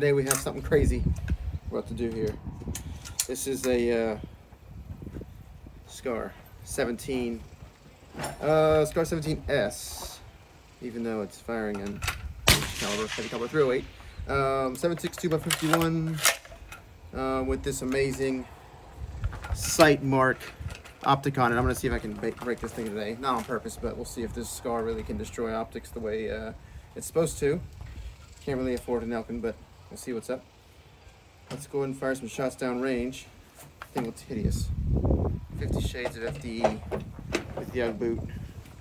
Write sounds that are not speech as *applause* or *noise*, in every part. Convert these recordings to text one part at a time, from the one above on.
today we have something crazy we're about to do here. This is a uh, Scar 17, uh, Scar 17S, even though it's firing in caliber, heavy caliber 308. Um, 762 by 51 uh, with this amazing Sightmark optic on it. I'm to see if I can break this thing today. Not on purpose, but we'll see if this Scar really can destroy optics the way uh, it's supposed to. Can't really afford an ELCAN, but we'll see what's up. Let's go ahead and fire some shots down range. thing looks hideous. 50 shades of FDE with the UGG boot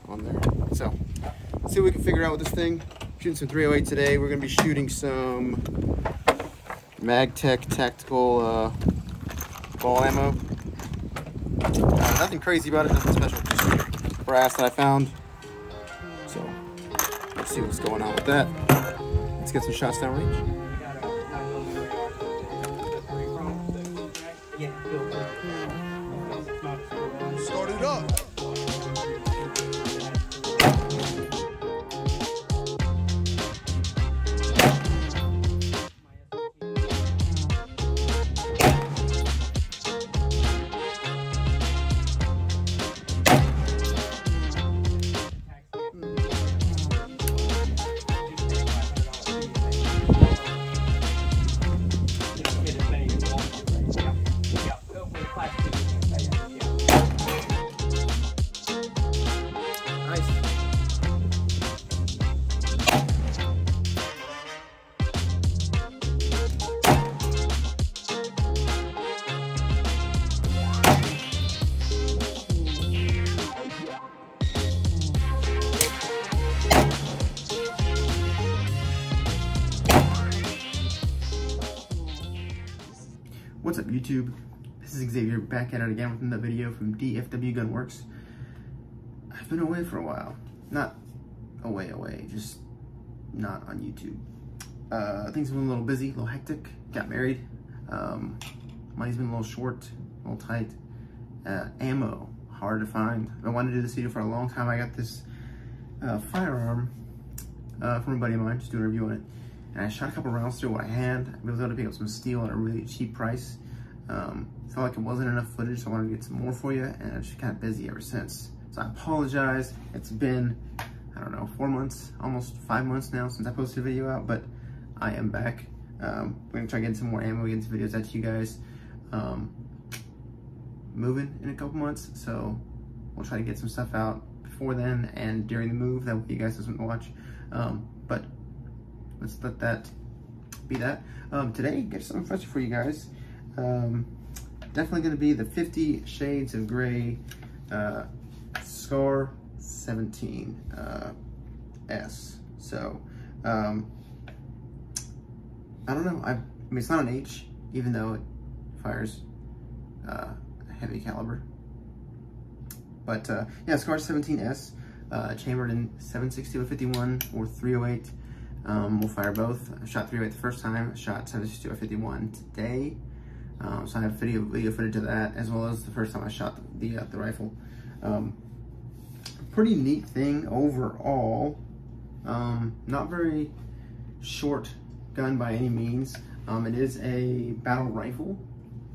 on there. So, let's see what we can figure out with this thing. Shooting some 308 today. We're going to be shooting some MagTech tactical uh, ball ammo. Uh, nothing crazy about it, nothing special. Just brass that I found. So, let's see what's going on with that. Let's get some shots down range. YouTube? This is Xavier back at it again with another video from DFW Gunworks. I've been away for a while. Not away away, just not on YouTube. Uh, things have been a little busy, a little hectic. Got married. Um, money's been a little short, a little tight. Uh, ammo, hard to find. I wanted to do this video for a long time. I got this uh, firearm uh, from a buddy of mine, just doing a review on it and I shot a couple rounds through what I had. I was able to pick up some steel at a really cheap price. Um, felt like it wasn't enough footage, so I wanted to get some more for you, and I've just kind of busy ever since. So I apologize. It's been, I don't know, four months, almost five months now since I posted a video out, but I am back. Um, we're gonna try getting some more ammo, getting some videos out to you guys. Um, moving in a couple months, so we'll try to get some stuff out before then and during the move. That way you guys doesn't watch. Um, but let's let that be that. Um, today, get something fresh for you guys. Um, definitely going to be the 50 Shades of Grey uh, Scar 17 uh, S. So, um, I don't know. I, I, mean, it's not an H, even though it fires uh, heavy caliber. But uh, yeah, Scar 17S, uh, chambered in 760 with 51 or 308 um, we'll fire both. I shot 308 the first time, shot 762 51 today. Um, so I have video, video footage of that, as well as the first time I shot the, the, uh, the rifle. Um, pretty neat thing overall. Um, not very short gun by any means. Um, it is a battle rifle.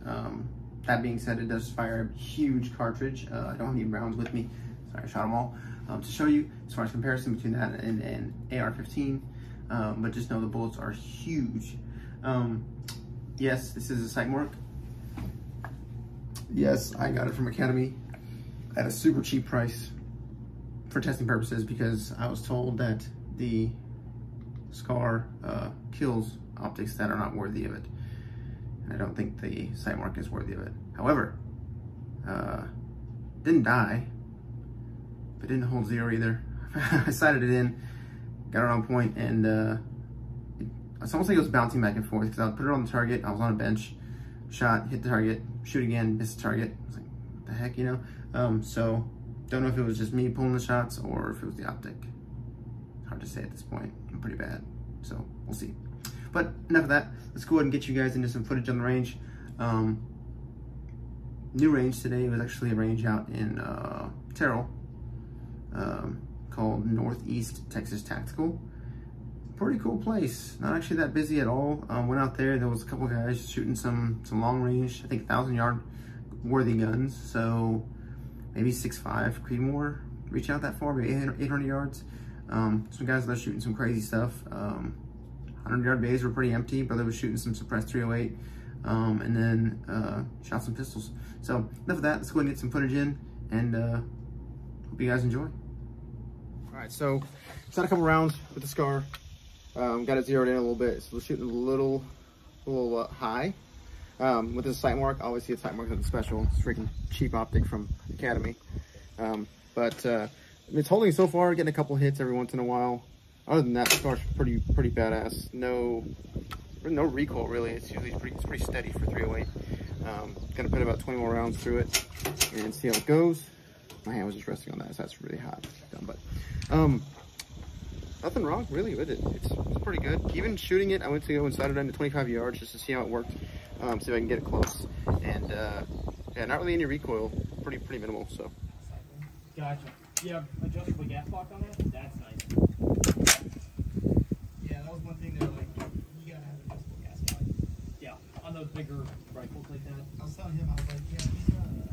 Um, that being said, it does fire a huge cartridge. Uh, I don't have any rounds with me. Sorry, I shot them all. Um, to show you, as far as comparison between that and an AR-15, um, but just know the bullets are huge. Um, yes, this is a Sightmark. Yes, I got it from Academy at a super cheap price for testing purposes because I was told that the Scar uh, kills optics that are not worthy of it. And I don't think the Sightmark is worthy of it. However, uh, didn't die, but didn't hold zero either. *laughs* I sighted it in got it on point, and uh, it's almost like it was bouncing back and forth because I put it on the target, I was on a bench, shot, hit the target, shoot again, miss the target. I was like, the heck, you know? Um, so, don't know if it was just me pulling the shots or if it was the optic. Hard to say at this point. I'm pretty bad, so we'll see. But enough of that. Let's go ahead and get you guys into some footage on the range. Um, new range today was actually a range out in uh, Terrell. Um, called Northeast Texas Tactical. Pretty cool place. Not actually that busy at all. Um, went out there, there was a couple guys shooting some some long range, I think thousand yard worthy guns. So maybe six five Creedmoor reaching out that far, maybe 800 yards. Um, some guys that are shooting some crazy stuff. Um, 100 yard bays were pretty empty. Brother was shooting some suppressed 308 um, and then uh, shot some pistols. So enough of that. Let's go and get some footage in and uh, hope you guys enjoy. All right, so shot a couple rounds with the SCAR. Um, got it zeroed in a little bit. So we're shooting a little, a little uh, high. Um, with the Sightmark, obviously Sightmark is special. It's freaking cheap optic from Academy. Um, but uh, it's holding so far, getting a couple hits every once in a while. Other than that, the SCAR's pretty pretty badass. No no recoil really. It's usually pretty, it's pretty steady for 308. Um, gonna put about 20 more rounds through it and see how it goes. My hand was just resting on that, so that's really hot. But um, nothing wrong really with it. It's, it's, pretty good. Even shooting it, I went to go inside it into 25 yards just to see how it worked. Um, see if I can get it close. And uh, yeah, not really any recoil. Pretty pretty minimal. So. Gotcha. You have adjustable gas block on that? That's nice. Yeah, that was one thing that like you gotta have adjustable gas block. Yeah, on those bigger rifles like that. I was telling him, I was like, yeah, these, uh,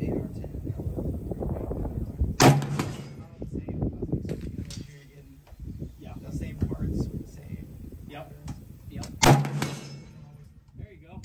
eight or ten. Yeah. The same parts with the same. Yep. Yep. There you go.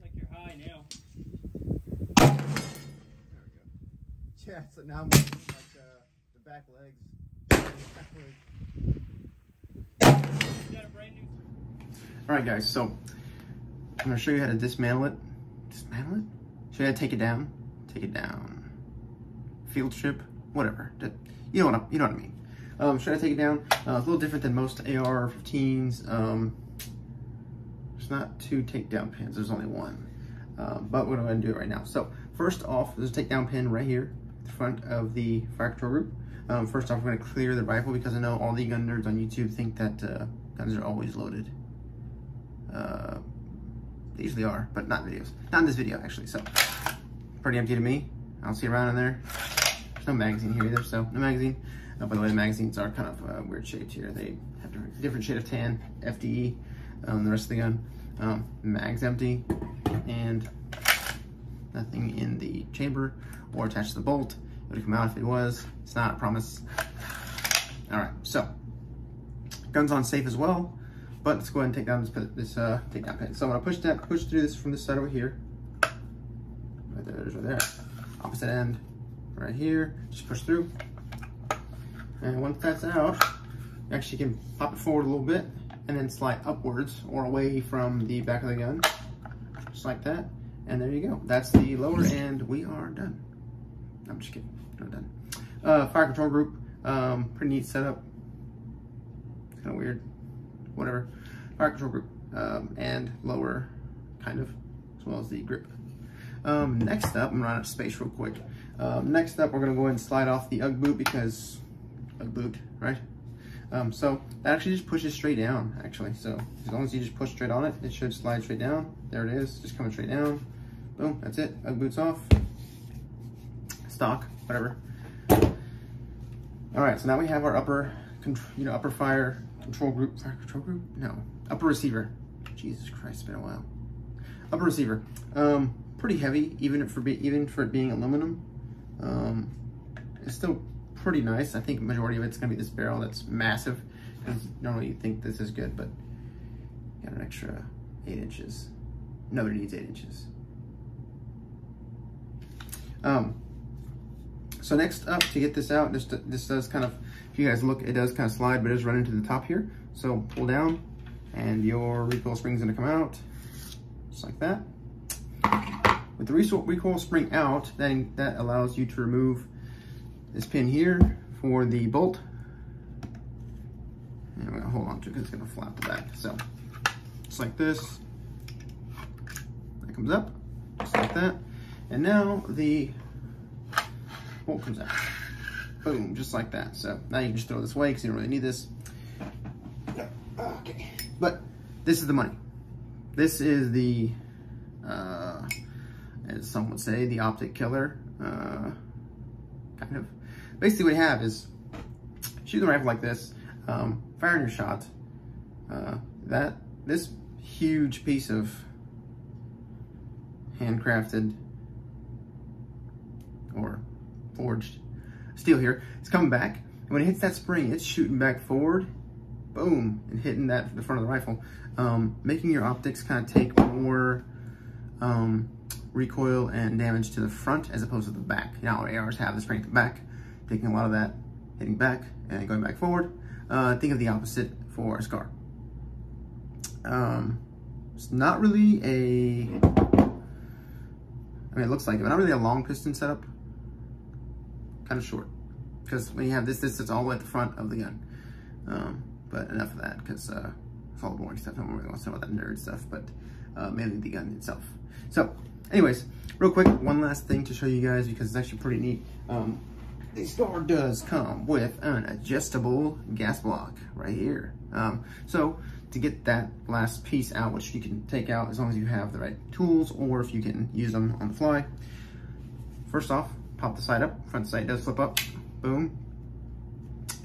Like you're high now. Yeah, so now I'm like uh, the back legs. You got a brand new. All right, guys. So I'm gonna show you how to dismantle it. Dismantle it? Show you how to take it down. Take it down. Field strip, whatever. You know what I, you know what I mean. Um, should I take it down? Uh, it's a little different than most AR-15s. Um, there's not two takedown pins. There's only one. Um, but we're going to do it right now. So first off, there's a takedown pin right here, front of the control group. Um, first off, we're going to clear the rifle because I know all the gun nerds on YouTube think that uh, guns are always loaded. Uh, they usually are, but not videos. Not in this video, actually. So pretty empty to me. I don't see a round in there. There's no magazine here either, so no magazine. Uh, by the way, the magazines are kind of uh, weird shaped here. They have different, different shade of tan, FDE, um, the rest of the gun. Um, mag's empty, and nothing in the chamber or attached to the bolt. It would come out if it was. It's not, I promise. All right, so gun's on safe as well, but let's go ahead and take down this, this uh, take down pin. So I'm gonna push that, push through this from this side over here. Right there, right there. Opposite end, right here. Just push through. And once that's out, you actually can pop it forward a little bit and then slide upwards or away from the back of the gun, just like that. And there you go. That's the lower end. We are done. I'm just kidding. Not done. Uh, fire control group. Um, pretty neat setup. Kind of weird. Whatever. Fire control group. Um, and lower, kind of, as well as the grip. Um, next up, I'm gonna run out of space real quick. Um, next up, we're gonna go ahead and slide off the UGG boot because UGG boot, right? Um, so that actually just pushes straight down, actually. So as long as you just push straight on it, it should slide straight down. There it is, just coming straight down. Boom, that's it. UGG boots off. Stock, whatever. All right, so now we have our upper, you know, upper fire control group. Fire control group? No, upper receiver. Jesus Christ, it's been a while. Upper receiver. Um, pretty heavy, even for be, even for it being aluminum. Um, it's still pretty nice. I think majority of it's gonna be this barrel that's massive. Because normally you think this is good, but got an extra eight inches. Another needs eight inches. Um, so next up to get this out, this this does kind of, if you guys look, it does kind of slide, but it does run into the top here. So pull down, and your recoil spring's gonna come out, just like that. With the recoil spring out, then that allows you to remove this pin here for the bolt. And we're gonna hold on to it because it's gonna flap the back. So, just like this. That comes up, just like that. And now the bolt comes out. Boom, just like that. So now you can just throw this away because you don't really need this. Okay, but this is the money. This is the, uh, as some would say, the optic killer. Uh, kind of. Basically, what you have is shooting a rifle like this, um, firing your shot. Uh, that this huge piece of handcrafted or forged steel here, it's coming back. And when it hits that spring, it's shooting back forward, boom, and hitting that the front of the rifle, um, making your optics kind of take more um, recoil and damage to the front as opposed to the back. Know, ARs have the strength back, taking a lot of that, hitting back and going back forward. Uh, think of the opposite for a SCAR. Um, it's not really a, I mean, it looks like it, but not really a long piston setup. Kind of short. Because when you have this, this is all the way at the front of the gun. Um, but enough of that, because uh, it's all boring stuff. One really wants to know about that nerd stuff, but uh, mainly the gun itself. So, anyways, real quick, one last thing to show you guys, because it's actually pretty neat. Um, the SCAR does come with an adjustable gas block right here. Um, so to get that last piece out, which you can take out as long as you have the right tools or if you can use them on the fly. First off, pop the side up, front side does flip up, boom.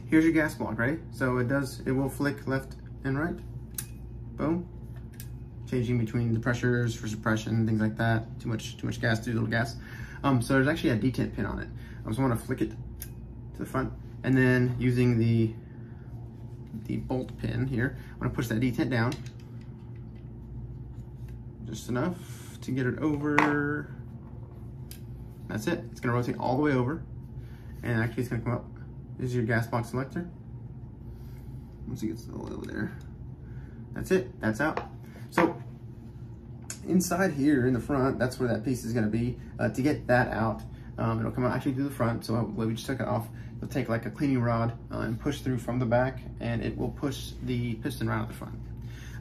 Here's your gas block, right? So it does, it will flick left and right, boom. Changing between the pressures for suppression, things like that. Too much, too much gas, too little gas. Um, so there's actually a detent pin on it. I just want to flick it to the front and then using the the bolt pin here, I'm going to push that detent down just enough to get it over. That's it. It's going to rotate all the way over and actually it's going to come up. This is your gas box selector. Once it gets all the way over there. That's it. That's out. So inside here in the front, that's where that piece is going to be. Uh, to get that out, um, it'll come out actually through the front, so we just took it off. You'll take like a cleaning rod uh, and push through from the back, and it will push the piston right out the front.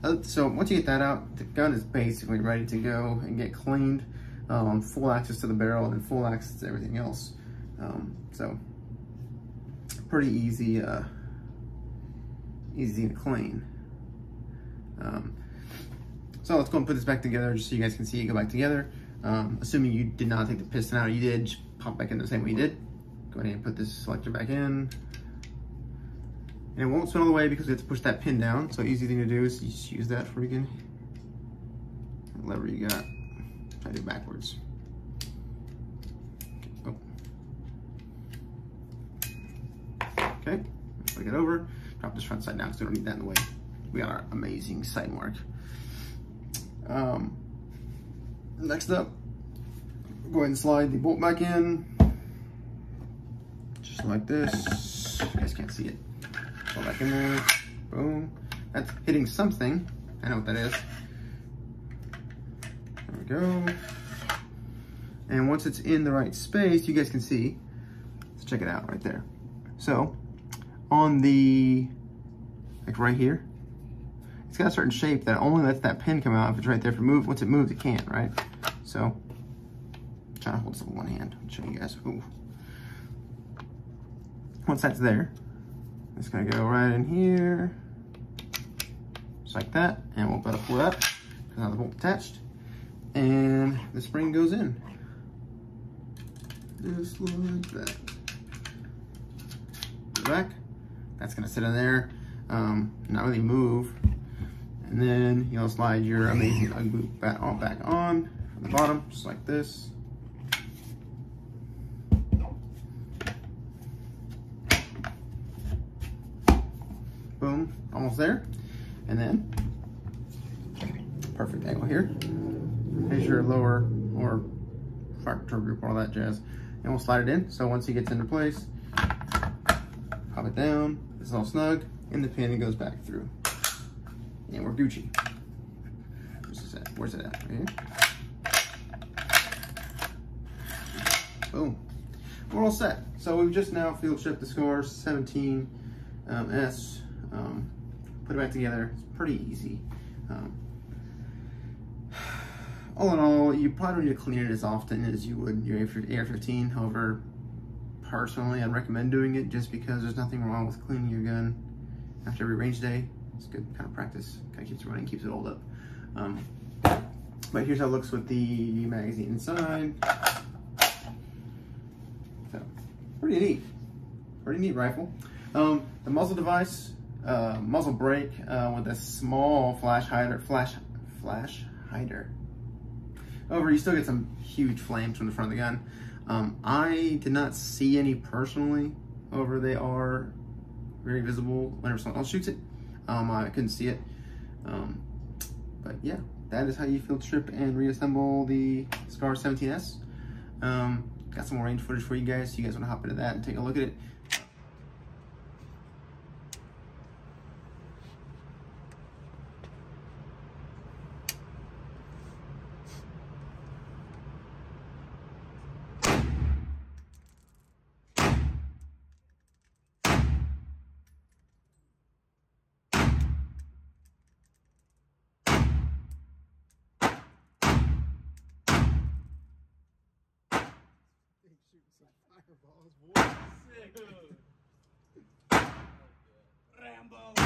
Uh, so once you get that out, the gun is basically ready to go and get cleaned. Um, full access to the barrel and full access to everything else. Um, so pretty easy, uh, easy to clean. Um, so let's go and put this back together just so you guys can see it go back together. Um, assuming you did not take the piston out, you did, pop back in the same way we did. Go ahead and put this selector back in. And it won't spin all the way because we have to push that pin down. So easy thing to do is just use that freaking lever you got. Try to do backwards. Oh. Okay, flick it over. Drop this front side down because we don't need that in the way. We got our amazing Sightmark. Um, next up, go ahead and slide the bolt back in. Just like this. You guys can't see it. Go back in there. Boom. That's hitting something. I know what that is. There we go. And once it's in the right space, you guys can see. Let's check it out right there. So, on the, like right here, it's got a certain shape that only lets that pin come out if it's right there. If it once it moves, it can't, right? So, trying to hold this one hand. I'll show you guys. Ooh. Once that's there, it's gonna go right in here, just like that, and we'll better pull it up because now the bolt attached, and the spring goes in, just like that. Back, that's gonna sit in there, um, not really move, and then you'll slide your amazing UGG boot back on, back on from the bottom, just like this. Boom, almost there. And then, perfect angle here. Here's your lower or control group, all that jazz. And we'll slide it in. So once he gets into place, pop it down. It's all snug. And the pin goes back through. And we're Gucci. Where's it at? Where's it at? Right here. Boom. We're all set. So we've just now field stripped the SCAR 17 um, S um, put it back together. It's pretty easy. Um, all in all, you probably don't need to clean it as often as you would your AR-15. However, personally, I'd recommend doing it just because there's nothing wrong with cleaning your gun after every range day. It's good kind of practice. Kind of keeps it running, keeps it oiled up. Um, but here's how it looks with the magazine inside. So, pretty neat. Pretty neat rifle. Um, the muzzle device, uh, muzzle brake uh, with a small flash hider, flash, flash hider. However, you still get some huge flames from the front of the gun. Um, I did not see any personally. However, they are very visible whenever someone else shoots it. Um, I couldn't see it. Um, but yeah, that is how you field strip and reassemble the SCAR 17S. Um, got some more range footage for you guys. So you guys want to hop into that and take a look at it. *laughs* Oh, Rambo.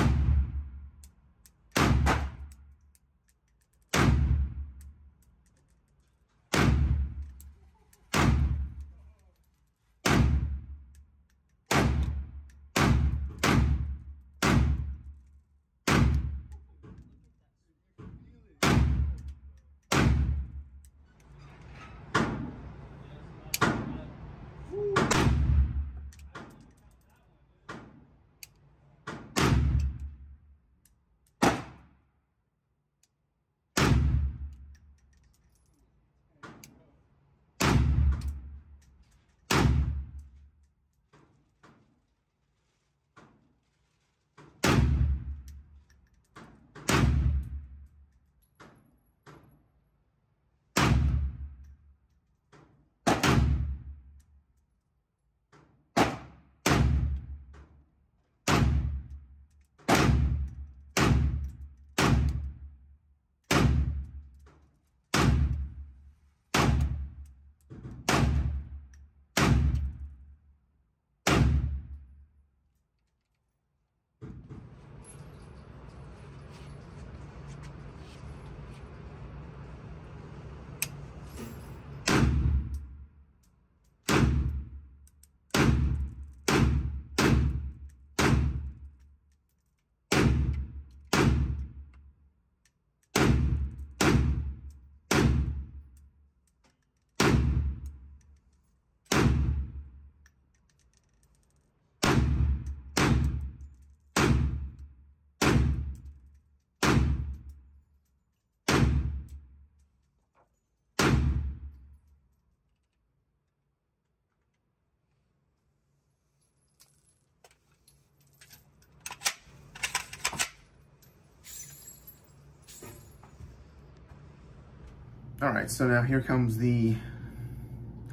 All right, so now here comes the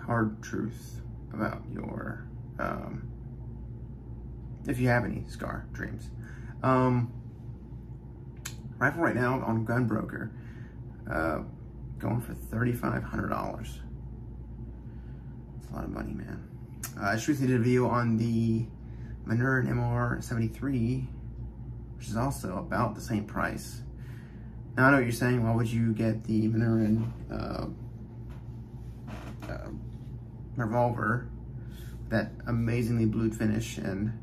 hard truth about your, um, if you have any SCAR dreams. Um, rifle right now on Gunbroker, uh, going for $3,500. It's a lot of money, man. Uh, I just recently did a video on the Manurhin MR73, which is also about the same price. Now I know what you're saying, why would you get the Manurhin uh, uh, revolver, that amazingly blued finish and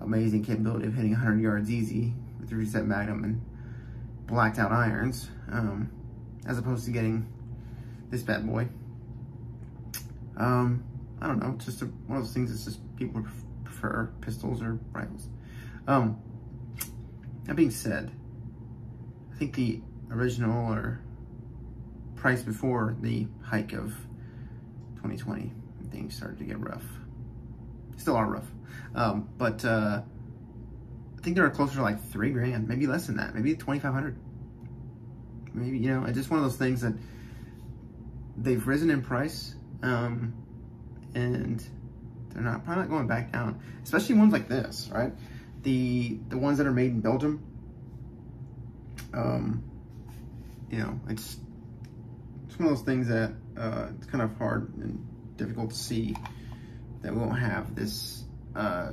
amazing capability of hitting 100 yards easy with the reset magnum and blacked out irons, um, as opposed to getting this bad boy. Um, I don't know, it's just a, one of those things that's just people prefer pistols or rifles. Um, that being said, I think the original or price before the hike of 2020, things started to get rough. Still are rough. Um, but uh, I think they're closer to like three grand, maybe less than that, maybe 2,500. Maybe, you know, it's just one of those things that they've risen in price um, and they're not probably not going back down, especially ones like this, right? the the ones that are made in Belgium, um, you know, it's it's one of those things that uh, it's kind of hard and difficult to see that we won't have this, uh,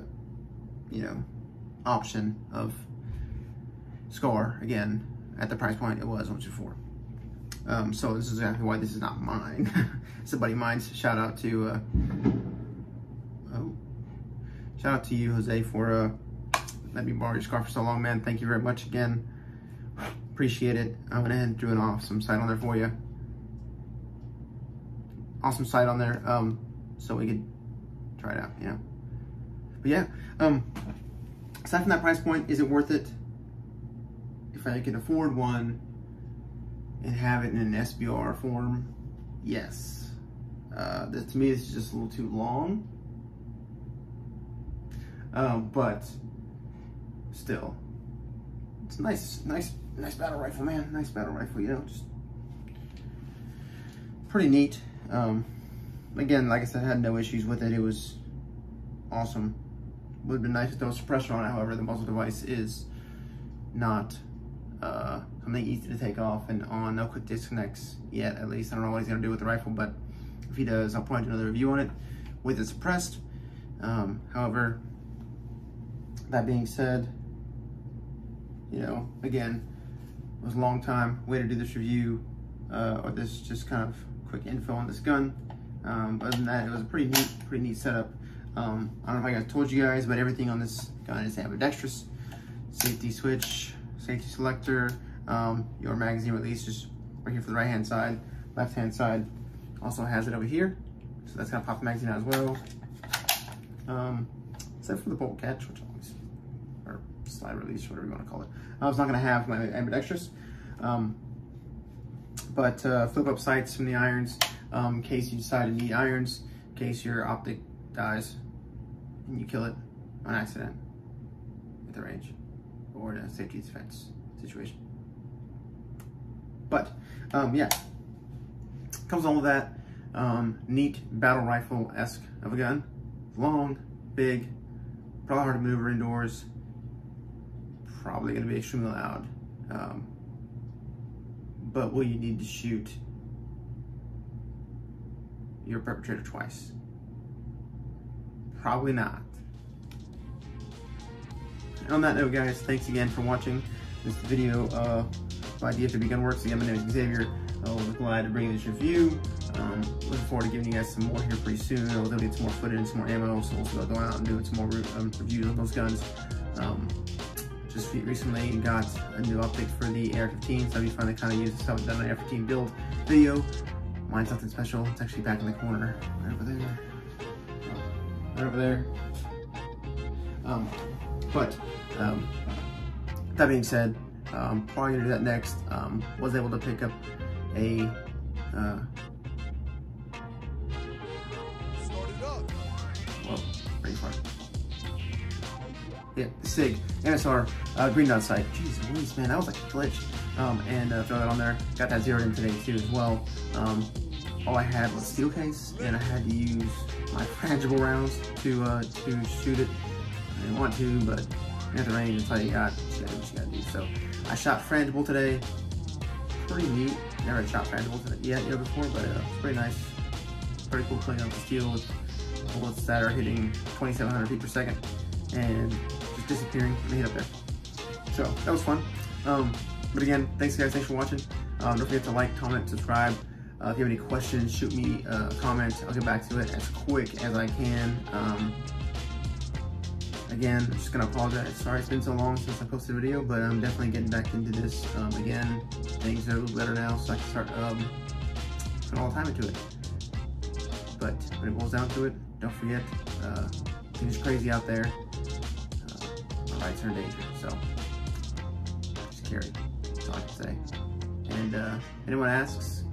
you know, option of scar again at the price point it was once before. Um, so this is exactly why this is not mine. *laughs* Somebody mine's. Shout out to, uh, oh, shout out to you, Jose, for uh, letting me borrow your scarf for so long, man. Thank you very much again. Appreciate it. I went ahead and threw an awesome site on there for you. Awesome site on there, um, so we could try it out, you know. But yeah, um, aside from that price point, is it worth it? If I can afford one and have it in an SBR form, yes. Uh, to me, it's just a little too long. Um, but still, it's nice, nice, nice battle rifle, man. Nice battle rifle, you know, just pretty neat. Um, again, like I said, I had no issues with it. It was awesome. Would have been nice to throw a suppressor on it. However, the muzzle device is not uh, something easy to take off and on. No quick disconnects yet, at least. I don't know what he's going to do with the rifle, but if he does, I'll point another review on it with it suppressed. Um, however, that being said, you know, again, it was a long time way to do this review uh, or this just kind of quick info on this gun. Um, other than that, it was a pretty neat, pretty neat setup. Um, I don't know if I told you guys, but everything on this gun is ambidextrous. Safety switch, safety selector, um, your magazine release just right here for the right hand side. Left hand side also has it over here. So that's gonna pop the magazine out as well. Um, except for the bolt catch, which always, or slide release, whatever you wanna call it. I was not gonna have my ambidextrous. Um, but uh, flip up sights from the irons um, in case you decide to need irons, in case your optic dies and you kill it on accident at the range or in a safety defense situation. But um, yeah, comes on with that um, neat battle rifle-esque of a gun. Long, big, probably hard to maneuver indoors, probably gonna be extremely loud. Um, but will you need to shoot your perpetrator twice? Probably not. And on that note, guys, thanks again for watching this video uh, by DFW Gunworks. Again, my name is Xavier. I was glad to bring this review. Um, looking forward to giving you guys some more here pretty soon. I'll get some more footage and some more ammo, so we'll go out and do some more um, reviews on those guns. Um, just recently got a new optic for the AR-15, so I'll be fun to kind of use this stuff done an AR-15 build video. Mine's something special. It's actually back in the corner, right over there. Oh, right over there. Um, but um, that being said, um, probably gonna do that next. Um, was able to pick up a uh, well, pretty far. Yeah, SIG, MSR, uh, green dot sight. Jeez Louise, man, that was like a glitch. Um, and uh, throw that on there. Got that zeroed in today too as well. Um, all I had was steel case, and I had to use my *laughs* frangible rounds to uh, to shoot it. I didn't want to, but at the range, that's all you got. You gotta, what you gotta do. So I shot frangible today. Pretty neat. Never shot frangible today yet, yet before, but uh, it's pretty nice. Pretty cool playing on the steel with bullets that are hitting 2,700 feet per second and just disappearing when they hit up there. So that was fun. Um, but again, thanks guys, thanks for watching. Um, don't forget to like, comment, subscribe. Uh, if you have any questions, shoot me a comment. I'll get back to it as quick as I can. Um, again, I'm just gonna apologize. Sorry it's been so long since I posted a video, but I'm definitely getting back into this um, again. Things are a little better now, so I can start um, putting all the time into it. But when it boils down to it, don't forget, uh, things crazy out there. Rights are in danger, so just carry. That's all I can say. And uh, anyone asks,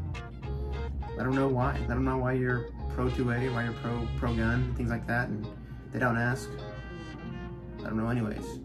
let them know why. Let them know why you're pro 2A, why you're pro pro gun, things like that. And they don't ask, let them know anyways.